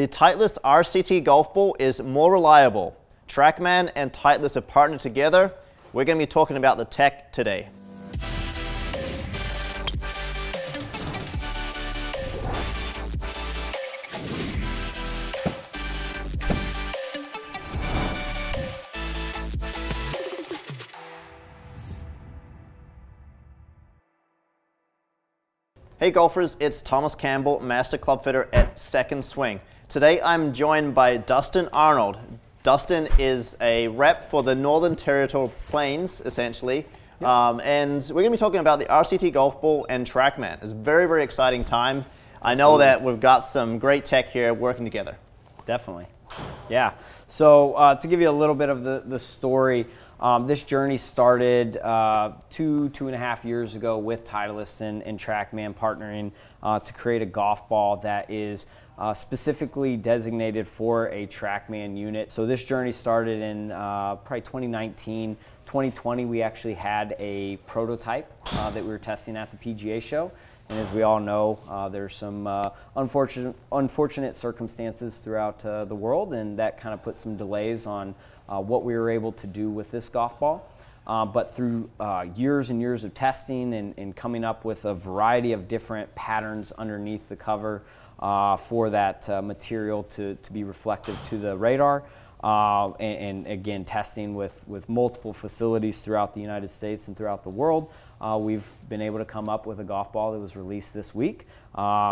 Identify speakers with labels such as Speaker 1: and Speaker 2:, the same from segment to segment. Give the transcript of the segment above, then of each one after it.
Speaker 1: The Titleist RCT golf ball is more reliable. TrackMan and Titleist have partnered together. We're going to be talking about the tech today. Hey golfers, it's Thomas Campbell, Master Club Fitter at Second Swing. Today I'm joined by Dustin Arnold. Dustin is a rep for the Northern Territorial Plains, essentially. Yep. Um, and we're going to be talking about the RCT Golf Ball and TrackMan. It's a very, very exciting time. I know Absolutely. that we've got some great tech here working together.
Speaker 2: Definitely. Yeah. So uh, to give you a little bit of the, the story, um, this journey started uh, two, two and a half years ago with Titleist and, and TrackMan partnering uh, to create a golf ball that is uh, specifically designated for a TrackMan unit. So this journey started in uh, probably 2019. 2020, we actually had a prototype uh, that we were testing at the PGA show. And as we all know, uh, there's some uh, unfortunate, unfortunate circumstances throughout uh, the world, and that kind of put some delays on uh, what we were able to do with this golf ball. Uh, but through uh, years and years of testing and, and, coming up with a variety of different patterns underneath the cover uh, for that uh, material to, to be reflective to the radar, uh, and, and, again testing with, with multiple facilities throughout the United States and throughout the world, we've been able to come up with a golf ball that was released this week,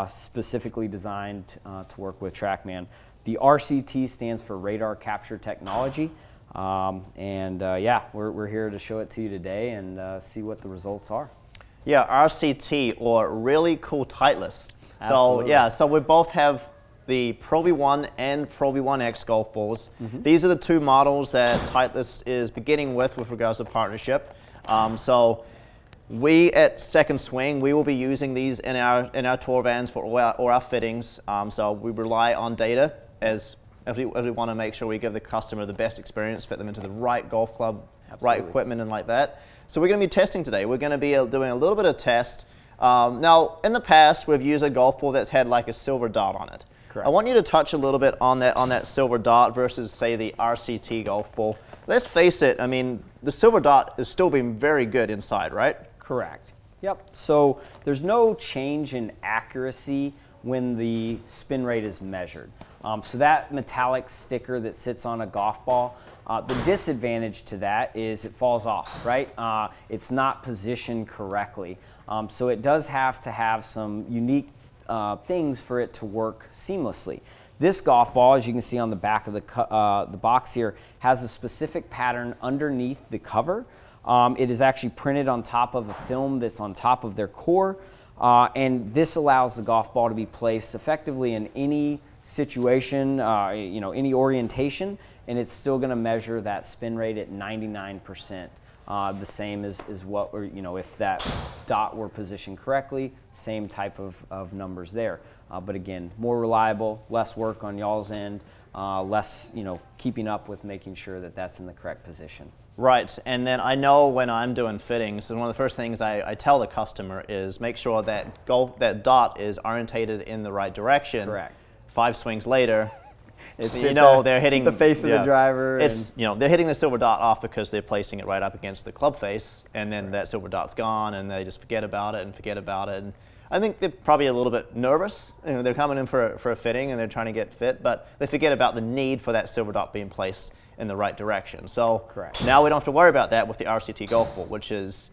Speaker 2: specifically designed to work with TrackMan. The RCT stands for Radar Capture Technology. Um, and uh, yeah, we're, we're here to show it to you today and uh, see what the results are.
Speaker 1: Yeah, RCT or really cool Titleist. So yeah, so we both have the Pro V1 and Pro V1X golf balls. Mm -hmm. These are the two models that Titleist is beginning with with regards to partnership. Um, so we at Second Swing, we will be using these in our in our tour vans for all our, all our fittings. Um, so we rely on data as if we, we want to make sure we give the customer the best experience, fit them into the right golf club, Absolutely. right equipment and like that. So we're going to be testing today. We're going to be doing a little bit of test. Um, now, in the past, we've used a golf ball that's had like a silver dot on it. Correct. I want you to touch a little bit on that on that silver dot versus say the RCT golf ball. Let's face it, I mean, the silver dot is still being very good inside, right?
Speaker 2: Correct. Yep. So there's no change in accuracy when the spin rate is measured. Um, so that metallic sticker that sits on a golf ball, uh, the disadvantage to that is it falls off, right? Uh, it's not positioned correctly. Um, so it does have to have some unique uh, things for it to work seamlessly. This golf ball, as you can see on the back of the, uh, the box here, has a specific pattern underneath the cover. Um, it is actually printed on top of a film that's on top of their core. Uh, and this allows the golf ball to be placed effectively in any situation, uh, you know, any orientation, and it's still going to measure that spin rate at 99%. Uh, the same as, as what, or, you know, if that dot were positioned correctly, same type of, of numbers there. Uh, but again, more reliable, less work on y'all's end, uh, less, you know, keeping up with making sure that that's in the correct position.
Speaker 1: Right, and then I know when I'm doing fittings, and one of the first things I, I tell the customer is make sure that go, that dot is orientated in the right direction.
Speaker 2: Correct.
Speaker 1: Five swings later, it's you know they're hitting
Speaker 2: the face of the driver.
Speaker 1: It's you know they're hitting the silver dot off because they're placing it right up against the club face, and then right. that silver dot's gone, and they just forget about it and forget about it. And I think they're probably a little bit nervous. You know, they're coming in for a, for a fitting and they're trying to get fit, but they forget about the need for that silver dot being placed in the right direction. So
Speaker 2: Correct.
Speaker 1: now we don't have to worry about that with the RCT golf ball, which is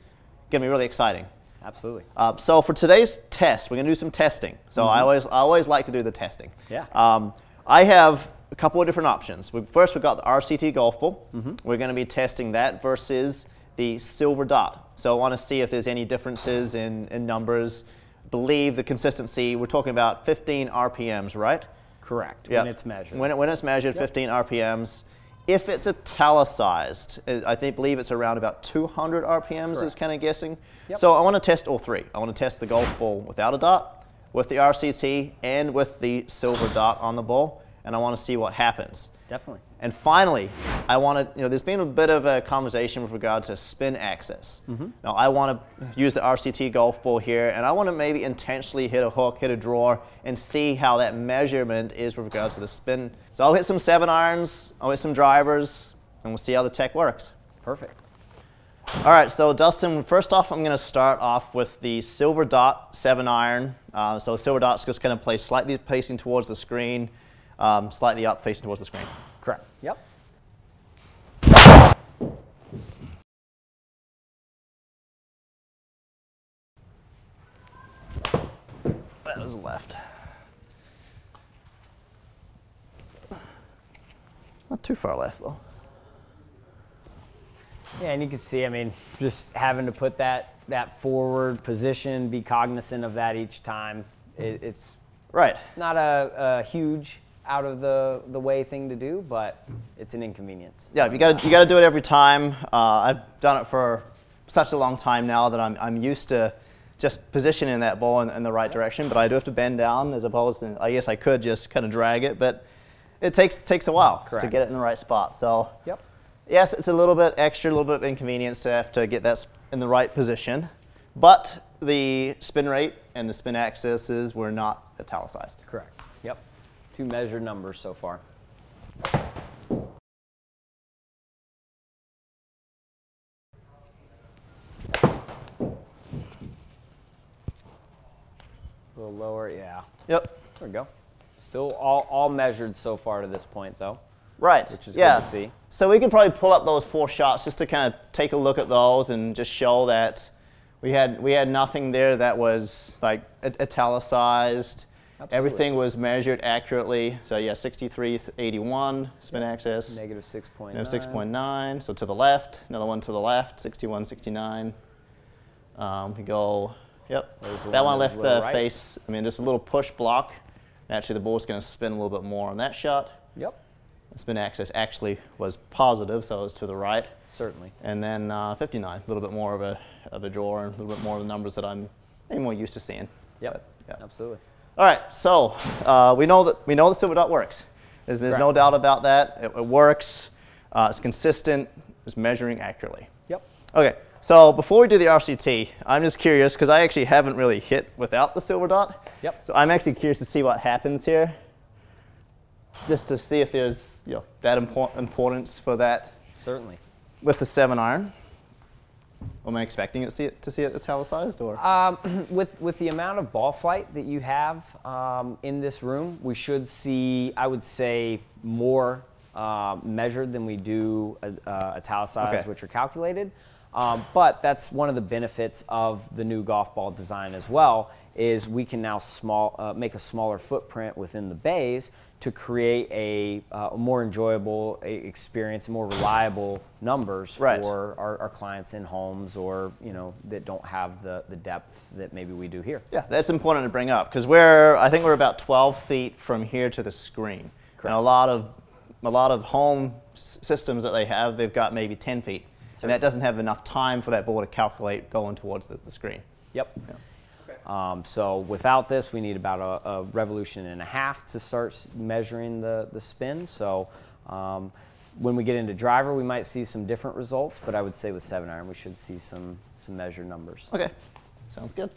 Speaker 1: going to be really exciting.
Speaker 2: Absolutely.
Speaker 1: Uh, so for today's test, we're going to do some testing. So mm -hmm. I always I always like to do the testing.
Speaker 2: Yeah.
Speaker 1: Um, I have a couple of different options. We, first, we've got the RCT golf ball. Mm -hmm. We're going to be testing that versus the silver dot. So I want to see if there's any differences in, in numbers. Believe the consistency. We're talking about 15 RPMs, right?
Speaker 2: Correct. Yep. When it's measured.
Speaker 1: When, it, when it's measured, yep. 15 RPMs. If it's italicized, I think believe it's around about 200 RPMs Correct. is kind of guessing. Yep. So I want to test all three. I want to test the golf ball without a dot, with the RCT, and with the silver dot on the ball. and I want to see what happens.
Speaker 2: Definitely.
Speaker 1: And finally, I want to, you know, there's been a bit of a conversation with regard to spin axis.
Speaker 2: Mm-hmm.
Speaker 1: Now, I want to use the RCT golf ball here, and I want to maybe intentionally hit a hook, hit a draw, and see how that measurement is with regards to the spin. So I'll hit some seven irons, I'll hit some drivers, and we'll see how the tech works.
Speaker 2: Perfect.
Speaker 1: All right, so Dustin, first off, I'm going to start off with the Silver Dot 7 iron. Uh, so Silver Dot's just going to play slightly facing towards the screen, um, slightly up facing towards the screen.
Speaker 2: Correct. Yep.
Speaker 1: That was left. Not too far left, though.
Speaker 2: Yeah, and you can see, I mean, just having to put that that forward position, be cognizant of that each time. It, it's
Speaker 1: Right.
Speaker 2: not a, a huge out of the, the way thing to do, but it's an inconvenience.
Speaker 1: Yeah, you got to you got to do it every time. Uh, I've done it for such a long time now that I'm I'm used to just positioning that ball in, in the right direction. But I do have to bend down as opposed to I guess I could just kind of drag it, but it takes takes a while to get it in the right spot. So
Speaker 2: Yep.
Speaker 1: Yes, it's a little bit extra, a little bit of inconvenience to have to get that in the right position, but the spin rate and the spin axes were not italicized.
Speaker 2: Correct. Yep. Two measured numbers so far. A little lower, yeah.
Speaker 1: Yep.
Speaker 2: There we go. Still all, all measured so far to this point, though.
Speaker 1: Right.
Speaker 2: Which is good
Speaker 1: yeah.
Speaker 2: to see.
Speaker 1: So we could probably pull up those four shots just to kind of take a look at those and just show that we had we had nothing there that was like italicized.
Speaker 2: Absolutely.
Speaker 1: Everything was measured accurately. So yeah, 63, 81 spin axis.
Speaker 2: Negative 6.9.
Speaker 1: No, 6.9. So to the left, another one to the left, 61, 69. Um, we go, yep. That
Speaker 2: one
Speaker 1: one left the
Speaker 2: right.
Speaker 1: face. I mean, just a little push block. Actually, the ball's going to spin a little bit more on that shot.
Speaker 2: Yep.
Speaker 1: The spin axis actually was positive, so it was to the right.
Speaker 2: Certainly.
Speaker 1: And then uh, 59, a little bit more of a, of a draw and a little bit more of the numbers that I'm maybe more used to seeing.
Speaker 2: Yep.
Speaker 1: But, yeah.
Speaker 2: Absolutely.
Speaker 1: All right, so uh, we know that we know the silver dot works. There's, there's no doubt about that. It, it works. Uh, it's consistent. It's measuring accurately.
Speaker 2: Yep.
Speaker 1: Okay, so before we do the RCT, I'm just curious because I actually haven't really hit without the silver dot.
Speaker 2: Yep.
Speaker 1: So I'm actually curious to see what happens here, just to see if there's you know that impor- importance for that
Speaker 2: Certainly.
Speaker 1: with the seven iron. Am I expecting it to see it, to see it italicized or?
Speaker 2: Um, with with the amount of ball flight that you have um, in this room, we should see, I would say, more uh, measured than we do uh, uh, italicized,
Speaker 1: Okay.
Speaker 2: which are calculated. Um, but that's one of the benefits of the new golf ball design as well. Is we can now small uh, make a smaller footprint within the bays to create a, uh, more enjoyable a- experience, more reliable numbers
Speaker 1: Right.
Speaker 2: for our, our clients in homes or you know that don't have the, the depth that maybe we do here.
Speaker 1: Yeah, that's important to bring up because we're I think we're about 12 feet from here to the screen. And a lot of a lot of home systems that they have, they've got maybe 10 feet, and that doesn't have enough time for that ball to calculate going towards the, the screen.
Speaker 2: Yep. Um, so without this, we need about a, a revolution and a half to start measuring the, the spin. So um, when we get into driver, we might see some different results, but I would say with seven iron, we should see some some measured numbers.
Speaker 1: Okay, sounds good.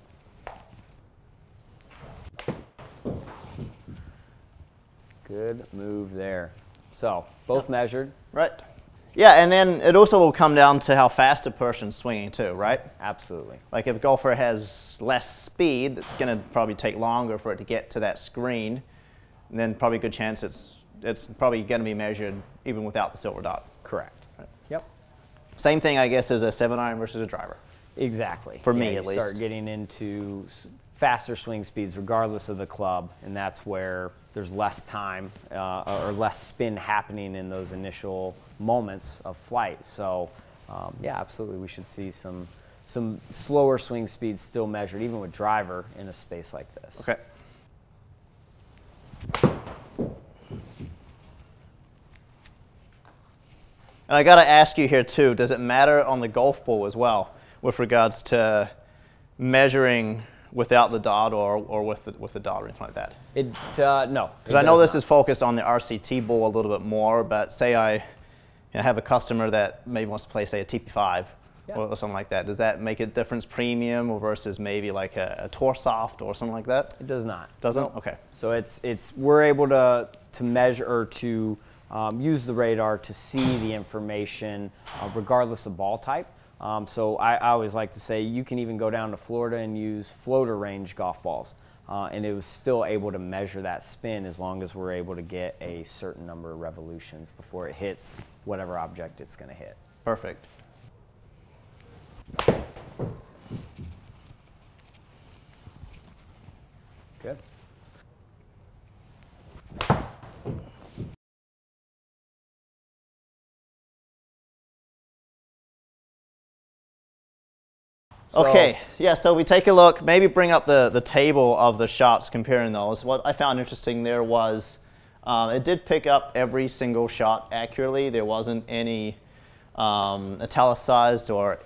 Speaker 2: Good move there. So both measured,
Speaker 1: Right. Yeah, and then it also will come down to how fast a person's swinging too, right?
Speaker 2: absolutely.
Speaker 1: Like if a golfer has less speed, it's going to probably take longer for it to get to that screen. And then probably a good chance it's it's probably going to be measured even without the silver dot.
Speaker 2: Correct. Yep.
Speaker 1: Same thing, I guess, as a seven iron versus a driver.
Speaker 2: Exactly.
Speaker 1: For me,
Speaker 2: you
Speaker 1: at
Speaker 2: Start getting into faster swing speeds, regardless of the club, and that's where there's less time uh, or less spin happening in those initial moments of flight. So, um, yeah, absolutely, we should see some some slower swing speeds still measured, even with driver in a space like this.
Speaker 1: Okay. And I got to ask you here too, does it matter on the golf ball as well with regards to measuring without the dot or, or with, the, with the dot or anything like that?
Speaker 2: It uh, no.
Speaker 1: Because I know this not. is focused on the RCT bowl a little bit more, but say I you know, have a customer that maybe wants to play, say, a TP5 yeah. or, something like that. Does that make a difference premium versus maybe like a, a Tour Soft or something like that?
Speaker 2: It does not.
Speaker 1: Doesn't? Okay.
Speaker 2: So it's it's we're able to to measure or to um, use the radar to see the information uh, regardless of ball type. Um, so I, I, always like to say you can even go down to Florida and use floater range golf balls. Uh, and it was still able to measure that spin as long as we're able to get a certain number of revolutions before it hits whatever object it's going to hit.
Speaker 1: Perfect.
Speaker 2: Good.
Speaker 1: So, okay, yeah, so we take a look, maybe bring up the, the table of the shots comparing those. What I found interesting there was um, it did pick up every single shot accurately. There wasn't any um, italicized or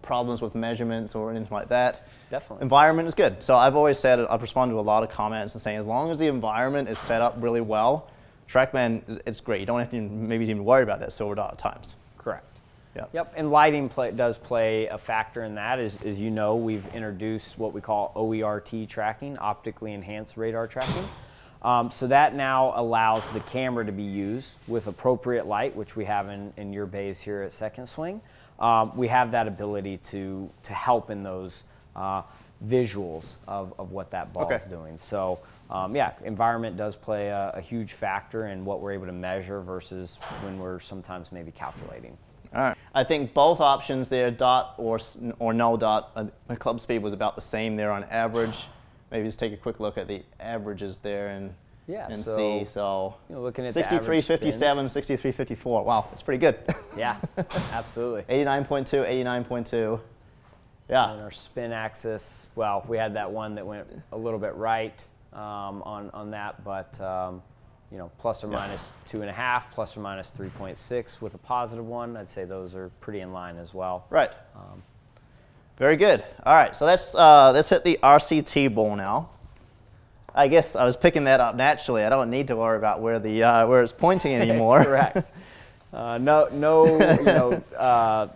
Speaker 1: problems with measurements or anything like that.
Speaker 2: Definitely.
Speaker 1: Environment is good. So I've always said, I've responded to a lot of comments and saying as long as the environment is set up really well, TrackMan, it's great. You don't have to maybe even worry about that silver dot at times.
Speaker 2: Yep. Yep. And lighting play, does play a factor in that. As, as you know, we've introduced what we call OERT tracking, optically enhanced radar tracking. Um, so that now allows the camera to be used with appropriate light, which we have in, in your bays here at Second Swing. Um, we have that ability to, to help in those uh, visuals of, of what that ball okay. is doing. So um, yeah, environment does play a, a huge factor in what we're able to measure versus when we're sometimes maybe calculating.
Speaker 1: All right. I think both options there, dot or, or no dot, uh, my club speed was about the same there on average. Maybe just take a quick look at the averages there and, yeah, and so, see. So
Speaker 2: you know, looking at
Speaker 1: 63, 57, 63, 54. Wow, it's pretty good.
Speaker 2: yeah, absolutely.
Speaker 1: 89.2, 89.2. Yeah.
Speaker 2: And our spin axis, well, we had that one that went a little bit right um, on, on that, but um, you know, plus or minus two and a half, plus or minus 3.6 with a positive one. I'd say those are pretty in line as well.
Speaker 1: Right. Um, Very good. All right, so let's, uh, let's hit the RCT ball now. I guess I was picking that up naturally. I don't need to worry about where, the, uh, where it's pointing anymore.
Speaker 2: Correct. Uh, no, no, you know, uh,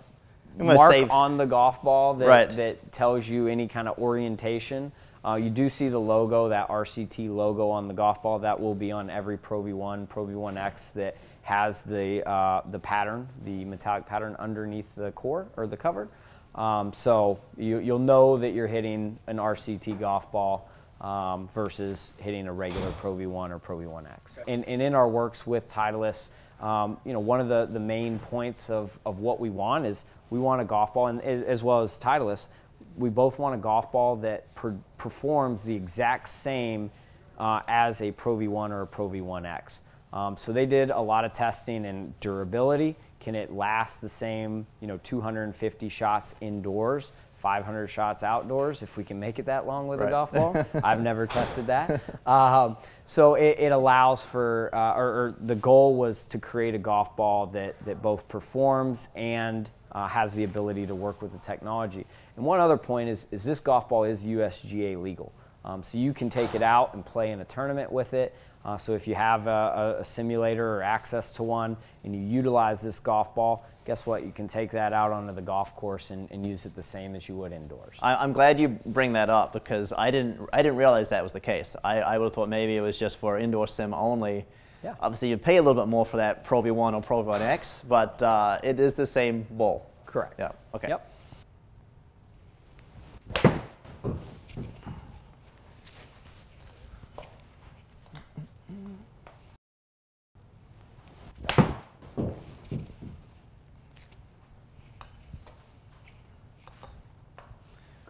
Speaker 2: mark on the golf ball that, right. that tells you any kind of orientation. Uh, you do see the logo, that RCT logo on the golf ball. That will be on every Pro V1, Pro V1X that has the, uh, the pattern, the metallic pattern underneath the core or the cover. Um, so you, will know that you're hitting an RCT golf ball um, versus hitting a regular Pro V1 or Pro V1X. And, and in our works with Titleist, um, you know, one of the, the main points of, of what we want is we want a golf ball, and as, as well as Titleist, we both want a golf ball that per performs the exact same uh, as a Pro V1 or a Pro V1X. Um, so they did a lot of testing in durability. Can it last the same, you know, 250 shots indoors, 500 shots outdoors, if we can make it that long with right. a golf ball? I've never tested that. Um, so it, it, allows for, uh, or, or, the goal was to create a golf ball that, that both performs and uh, has the ability to work with the technology. And one other point is, is this golf ball is USGA legal. Um, so you can take it out and play in a tournament with it. Uh, so if you have a, a, simulator or access to one and you utilize this golf ball, guess what? You can take that out onto the golf course and, and use it the same as you would indoors.
Speaker 1: I, am glad you bring that up because I didn't, I didn't realize that was the case. I, I would have thought maybe it was just for indoor sim only. Yeah. Obviously, you pay a little bit more for that Pro V1 or Pro V1X, but uh, it is the same ball.
Speaker 2: Correct.
Speaker 1: Yeah. Okay.
Speaker 2: Yep.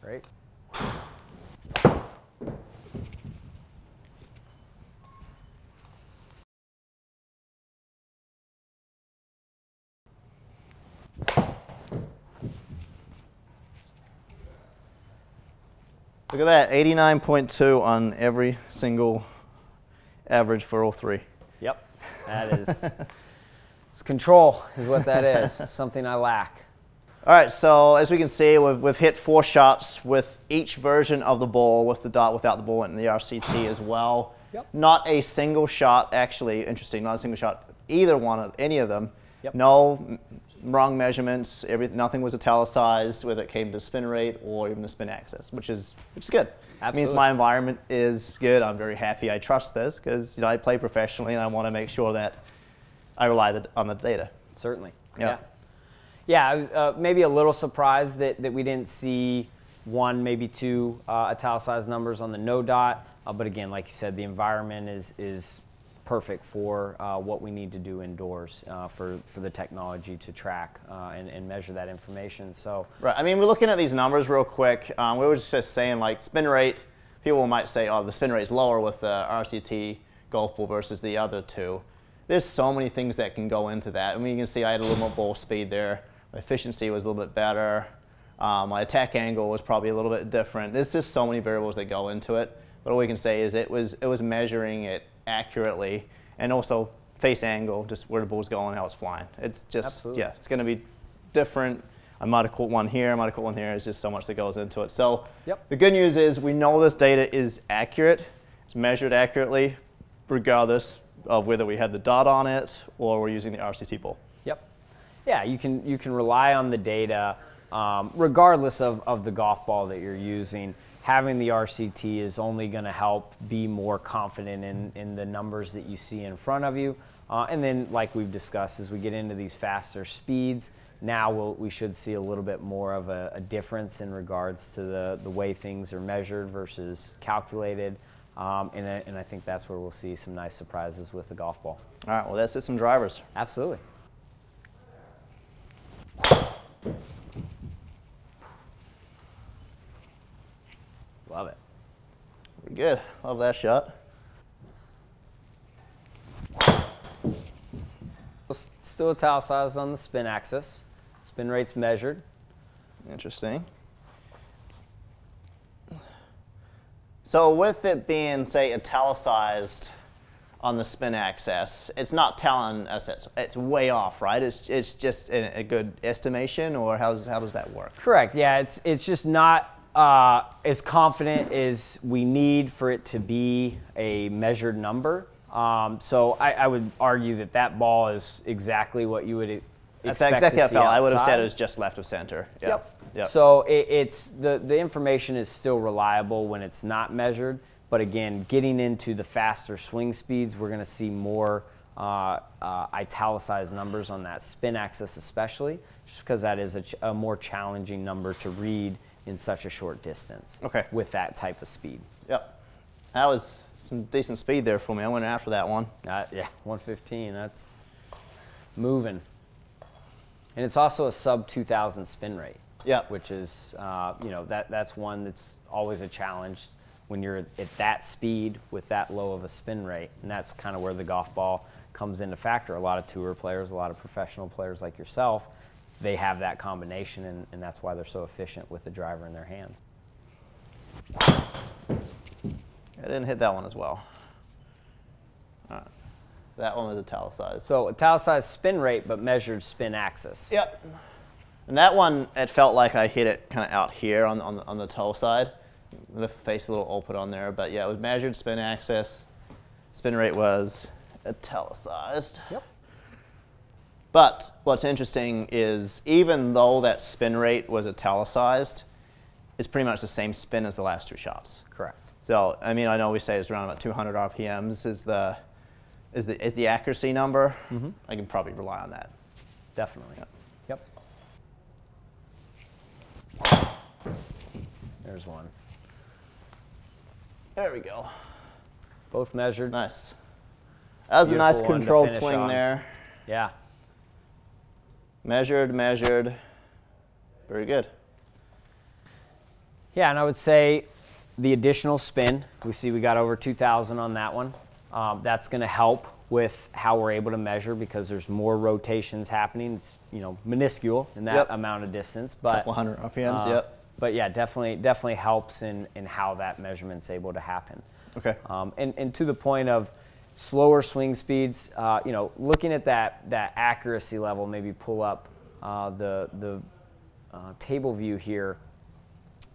Speaker 2: Great.
Speaker 1: Look at that, 89.2 on every single average for all three.
Speaker 2: Yep, that is, it's control is what that is, something I lack.
Speaker 1: All right, so as we can see, we've, we've hit four shots with each version of the ball, with the dot, without the ball, and the RCT as well.
Speaker 2: Yep.
Speaker 1: Not a single shot, actually, interesting, not a single shot, either one of any of them.
Speaker 2: Yep.
Speaker 1: No wrong measurements, Everything, nothing was italicized, whether it came to spin rate or even the spin axis, which is, which is good. It means my environment is good. I'm very happy. I trust this because you know, I play professionally and I want to make sure that I rely the, on the data.
Speaker 2: Certainly.
Speaker 1: Yeah.
Speaker 2: Yeah. Yeah, I was uh, maybe a little surprised that, that we didn't see one, maybe two uh, italicized numbers on the no dot. Uh, but again, like you said, the environment is, is perfect for uh, what we need to do indoors uh, for, for the technology to track uh, and, and measure that information. So,
Speaker 1: Right. I mean, we're looking at these numbers real quick. Um, we were just saying, like, spin rate. People might say, oh, the spin rate is lower with the RCT golf ball versus the other two. There's so many things that can go into that. I mean, you can see I had a little more ball speed there. My efficiency was a little bit better. Um, my attack angle was probably a little bit different. There's just so many variables that go into it. But all we can say is it was it was measuring it accurately, and also face angle, just where the ball's going, how it's flying. It's just
Speaker 2: Absolutely.
Speaker 1: yeah, it's going to be different. I might have caught one here, I might have caught one here. There's just so much that goes into it. So
Speaker 2: Yep.
Speaker 1: the good news is we know this data is accurate. It's measured accurately, regardless of whether we had the dot on it or we're using the RCT ball.
Speaker 2: Yep. Yeah, you can you can rely on the data um, regardless of, of the golf ball that you're using. Having the RCT is only going to help be more confident in, in the numbers that you see in front of you. Uh, and then, like we've discussed, as we get into these faster speeds, now we'll, we should see a little bit more of a, a difference in regards to the, the way things are measured versus calculated. Um, and, I, and I think that's where we'll see some nice surprises with the golf ball.
Speaker 1: All right, well, that's it, some drivers.
Speaker 2: Absolutely. Love it.
Speaker 1: Pretty good. Love that shot.
Speaker 2: S- Still italicized on the spin axis. Spin rate's measured.
Speaker 1: Interesting. So with it being, say, italicized on the spin axis, it's not telling us it's, it's way off, right? It's, it's just a, a good estimation, or how does, how does that work?
Speaker 2: Correct. Yeah, it's it's just not uh, as confident as we need for it to be a measured number. Um, so I, I would argue that that ball is exactly what you would e-
Speaker 1: That's
Speaker 2: expect
Speaker 1: exactly
Speaker 2: to
Speaker 1: how I
Speaker 2: see
Speaker 1: felt. I would have said it was just left of center. Yeah.
Speaker 2: Yep.
Speaker 1: Yep.
Speaker 2: So it, it's the the information is still reliable when it's not measured, but again, getting into the faster swing speeds, we're going to see more uh, uh, italicized numbers on that spin axis, especially, just because that is a, ch- a more challenging number to read in such a short distance.
Speaker 1: Okay.
Speaker 2: With that type of speed.
Speaker 1: Yep. That was some decent speed there for me. I went after that one.
Speaker 2: Uh, yeah, 115. That's moving. And it's also a sub 2,000 spin rate.
Speaker 1: Yeah.
Speaker 2: Which is, uh, you know, that that's one that's always a challenge when you're at that speed with that low of a spin rate, and that's kind of where the golf ball comes into factor. A lot of tour players, a lot of professional players like yourself, they have that combination, and, and that's why they're so efficient with the driver in their hands.
Speaker 1: I didn't hit that one as well. Right. That one was italicized.
Speaker 2: So italicized spin rate, but measured spin axis.
Speaker 1: Yep. And that one, it felt like I hit it kind of out here on, on, the, on the toe side. Left the face a little open on there. But yeah, it was measured spin axis. Spin rate was italicized.
Speaker 2: Yep.
Speaker 1: But what's interesting is even though that spin rate was italicized, it's pretty much the same spin as the last two shots.
Speaker 2: Correct.
Speaker 1: So, I mean, I know we say it's around about 200 RPMs is the, is the, is the accuracy number. Mm-hmm. I can probably rely on that.
Speaker 2: Definitely.
Speaker 1: Yep.
Speaker 2: Yep. There's one.
Speaker 1: There we go.
Speaker 2: Both measured.
Speaker 1: Nice. That was a nice
Speaker 2: Beautiful
Speaker 1: controlled swing
Speaker 2: on.
Speaker 1: there.
Speaker 2: Yeah.
Speaker 1: Measured, measured. Very good.
Speaker 2: Yeah, and I would say the additional spin, we see we got over 2,000 on that one. Um, that's going to help with how we're able to measure because there's more rotations happening. It's, you know, minuscule in that
Speaker 1: Yep.
Speaker 2: amount of distance, but
Speaker 1: Couple hundred RPMs,
Speaker 2: uh,
Speaker 1: yep.
Speaker 2: But yeah, definitely, definitely helps in, in how that measurement's able to happen.
Speaker 1: Okay.
Speaker 2: Um, and, and to the point of slower swing speeds, uh, you know, looking at that, that accuracy level, maybe pull up uh, the, the uh, table view here.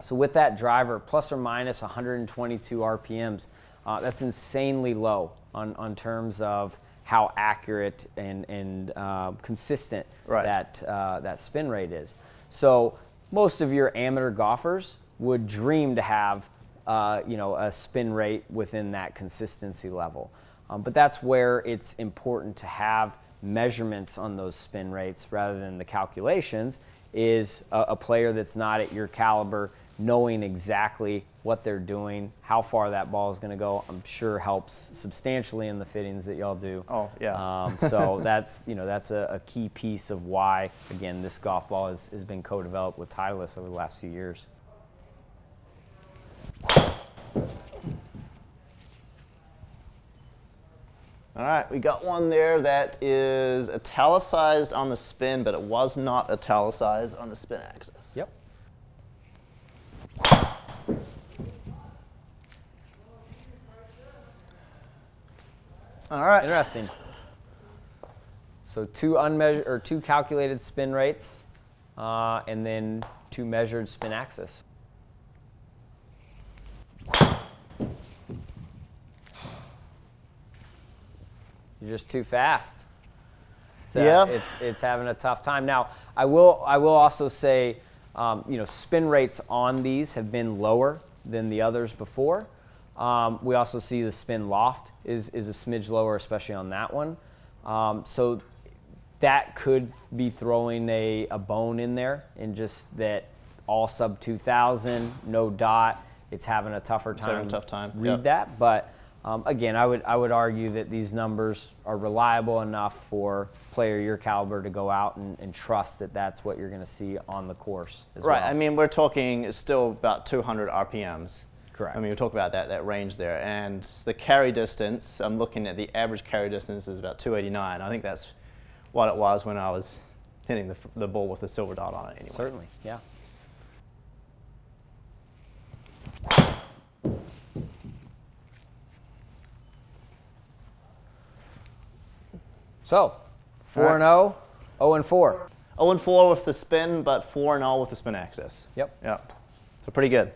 Speaker 2: So with that driver, plus or minus 122 RPMs, uh, that's insanely low on, on terms of how accurate and, and uh, consistent
Speaker 1: Right.
Speaker 2: that, uh, that spin rate is. So most of your amateur golfers would dream to have uh, you know, a spin rate within that consistency level. Um, but that's where it's important to have measurements on those spin rates rather than the calculations is a, a player that's not at your caliber knowing exactly what they're doing, how far that ball is going to go, I'm sure helps substantially in the fittings that y'all do.
Speaker 1: Oh, yeah.
Speaker 2: Um, so that's you know that's a, a key piece of why again this golf ball has, has been co-developed with Titleist over the last few years.
Speaker 1: All right, we got one there that is italicized on the spin, but it was not italicized on the spin axis.
Speaker 2: Yep.
Speaker 1: All right.
Speaker 2: Interesting. So two unmeasured or two calculated spin rates, uh, and then two measured spin axis. You're just too fast. So
Speaker 1: Yeah.
Speaker 2: it's it's having a tough time. Now, I will I will also say, um, you know, spin rates on these have been lower than the others before. Um, we also see the spin loft is is a smidge lower, especially on that one. Um, so that could be throwing a, a bone in there, and just that all sub 2,000, no dot. It's having a tougher time.
Speaker 1: having a tough time,
Speaker 2: Read
Speaker 1: yep.
Speaker 2: that, but um, again, I would I would argue that these numbers are reliable enough for player your caliber to go out and, and trust that that's what you're going to see on the course as
Speaker 1: Right.
Speaker 2: well.
Speaker 1: I mean, we're talking still about 200 RPMs.
Speaker 2: Correct.
Speaker 1: I mean, we talk about that that range there, and the carry distance. I'm looking at the average carry distance is about 289. I think that's what it was when I was hitting the, the ball with the silver dot on it. Anyway.
Speaker 2: certainly, yeah. So, four and 0, 0 and 4.
Speaker 1: 0 and 4 with the spin, but 4 and 0 with the spin axis.
Speaker 2: Yep.
Speaker 1: Yep. So pretty good.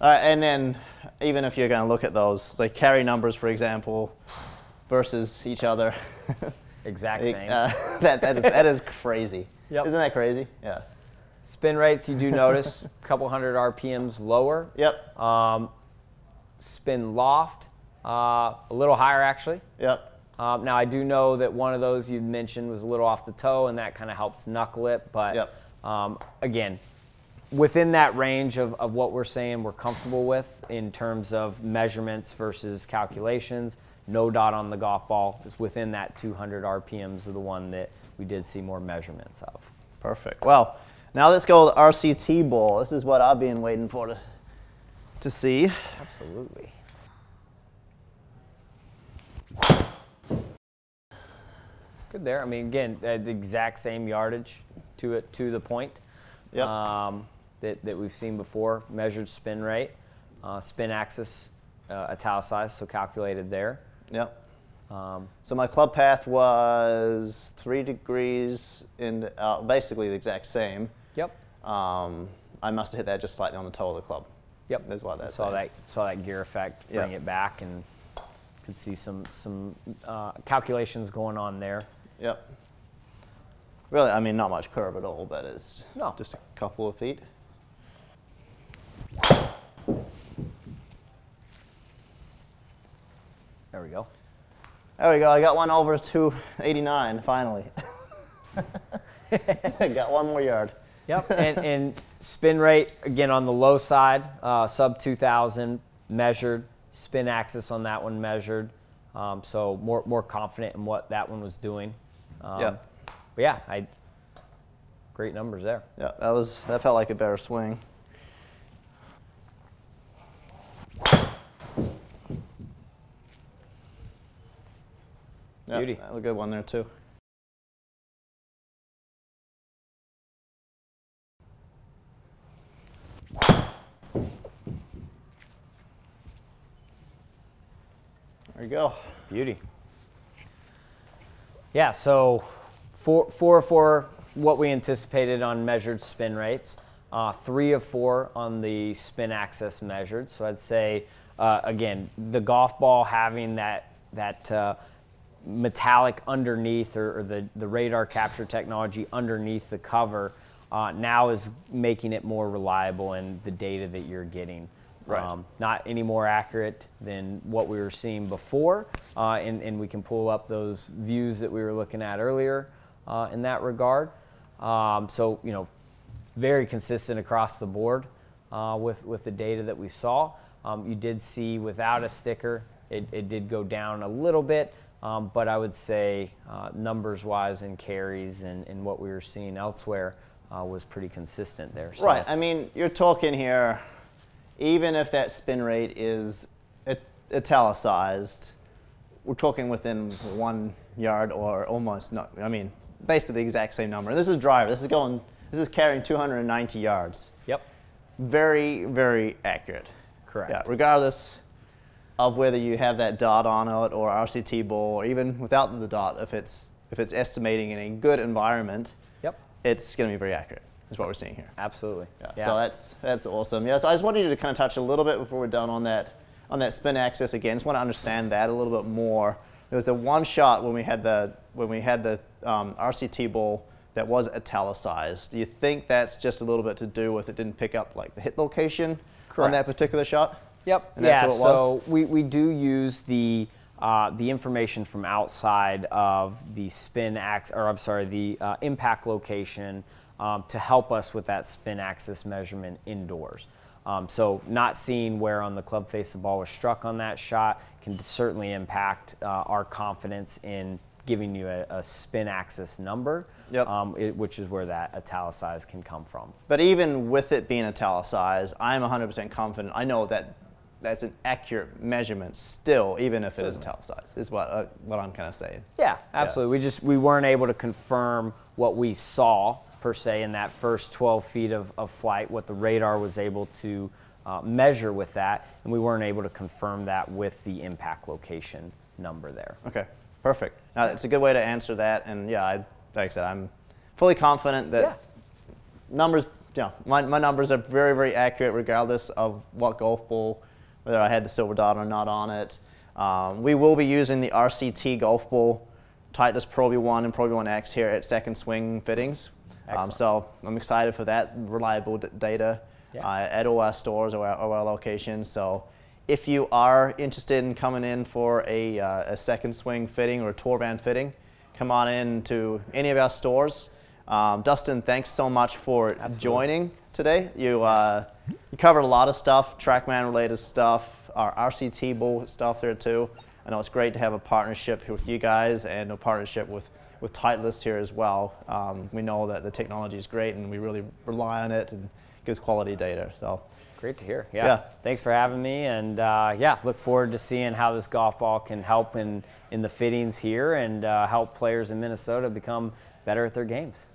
Speaker 1: All right, and then even if you're going to look at those, like carry numbers, for example, versus each other,
Speaker 2: Exact same.
Speaker 1: uh, that, that, is, that is crazy.
Speaker 2: Yep.
Speaker 1: Isn't that crazy? Yeah.
Speaker 2: Spin rates, you do notice a couple hundred RPMs lower.
Speaker 1: Yep.
Speaker 2: Um, spin loft, uh, a little higher actually.
Speaker 1: Yep.
Speaker 2: Um, now I do know that one of those you mentioned was a little off the toe, and that kind of helps knuckle it. But
Speaker 1: Yep.
Speaker 2: um, again, within that range of, of what we're saying we're comfortable with in terms of measurements versus calculations, no dot on the golf ball is within that 200 RPMs of the one that we did see more measurements of.
Speaker 1: Perfect. Well, now let's go with the RCT ball. This is what I've been waiting for to, to see.
Speaker 2: Absolutely. Good there. I mean, again, the exact same yardage to it to the point
Speaker 1: Yep.
Speaker 2: um, that, that we've seen before. Measured spin rate, uh, spin axis uh, italicized, so calculated there.
Speaker 1: Yep.
Speaker 2: Um,
Speaker 1: So my club path was three degrees in uh, basically the exact same.
Speaker 2: yep.
Speaker 1: Um, I must have hit that just slightly on the toe of the club.
Speaker 2: Yep.
Speaker 1: That's why that's
Speaker 2: saw that saw that gear effect bring
Speaker 1: Yeah.
Speaker 2: it back and could see some some uh, calculations going on there.
Speaker 1: Yep. Really, I mean, not much curve at all, but it's
Speaker 2: No.
Speaker 1: just a couple of feet.
Speaker 2: There we go.
Speaker 1: There we go. I got one over 289 finally. got one more yard.
Speaker 2: Yep, and, and spin rate again on the low side, uh, sub 2,000 measured. Spin axis on that one measured, um, so more more confident in what that one was doing. Um,
Speaker 1: Yeah.
Speaker 2: But yeah, I great numbers there.
Speaker 1: Yeah, that was that felt like a better swing.
Speaker 2: Beauty.
Speaker 1: That was a good one there too. There you go.
Speaker 2: Beauty. Yeah, so four four four what we anticipated on measured spin rates. Uh, three of four on the spin axis measured. So I'd say, uh, again, the golf ball having that that uh, metallic underneath or, or, the, the radar capture technology underneath the cover uh, now is making it more reliable in the data that you're getting.
Speaker 1: Right. Um,
Speaker 2: not any more accurate than what we were seeing before, uh, and, and, we can pull up those views that we were looking at earlier uh, in that regard. Um, so, you know, very consistent across the board uh, with, with the data that we saw. Um, you did see without a sticker, it, it did go down a little bit, um, but I would say uh, numbers wise and carries and, and what we were seeing elsewhere uh, was pretty consistent there.
Speaker 1: So. Right. I mean, you're talking here even if that spin rate is italicized, we're talking within one yard or almost not. I mean, basically the exact same number. This is driver. This is going. This is carrying 290 yards.
Speaker 2: Yep.
Speaker 1: Very, very accurate.
Speaker 2: Correct.
Speaker 1: Yeah. Regardless of whether you have that dot on it or RCT ball, or even without the dot, if it's if it's estimating in a good environment,
Speaker 2: yep.
Speaker 1: it's going to be very accurate is what we're seeing here.
Speaker 2: Absolutely.
Speaker 1: Yeah. yeah. So that's that's awesome. Yeah. So I just wanted you to kind of touch a little bit before we're done on that on that spin axis again. Just want to understand that a little bit more. There was the one shot when we had the when we had the um, RCT ball that was italicized. Do you think that's just a little bit to do with it didn't pick up like the hit location
Speaker 2: Correct.
Speaker 1: on that particular shot?
Speaker 2: Yep. And yeah. so we, we do use the uh, the information from outside of the spin ax or I'm sorry, the uh, impact location um, to help us with that spin axis measurement indoors. Um, so not seeing where on the club face the ball was struck on that shot can certainly impact uh, our confidence in giving you a, a spin axis number,
Speaker 1: yep.
Speaker 2: um, it, which is where that italicized can come from.
Speaker 1: But even with it being italicized, I'm 100% confident. I know that that's an accurate measurement still, even if Certainly. it is italicized, is what, uh, what I'm kind of saying.
Speaker 2: Yeah, absolutely. Yeah. We just we weren't able to confirm what we saw per se in that first 12 feet of, of flight, what the radar was able to uh, measure with that, and we weren't able to confirm that with the impact location number there.
Speaker 1: Okay, perfect. Now, it's a good way to answer that, and yeah, I, like I said, I'm fully confident that
Speaker 2: yeah.
Speaker 1: numbers, yeah, my, my numbers are very, very accurate regardless of what golf ball, whether I had the silver dot or not on it. Um, we will be using the RCT golf ball Titleist Pro V1 and Pro V1 X here at Second Swing Fittings. Um, so I'm excited for that reliable data yeah. uh, at all our stores or our, or our, locations. So if you are interested in coming in for a, uh, a second swing fitting or a tour van fitting, come on in to any of our stores. Um, Dustin, thanks so much for
Speaker 2: Absolutely.
Speaker 1: joining today. You, uh, you covered a lot of stuff, TrackMan related stuff, our RCT Bull stuff there too. I know it's great to have a partnership with you guys and a partnership with with tight Titleist here as well. Um, we know that the technology is great and we really rely on it and gives quality data. So
Speaker 2: great to hear. Yeah. yeah. Thanks for having me. And uh, yeah, look forward to seeing how this golf ball can help in, in the fittings here and uh, help players in Minnesota become better at their games.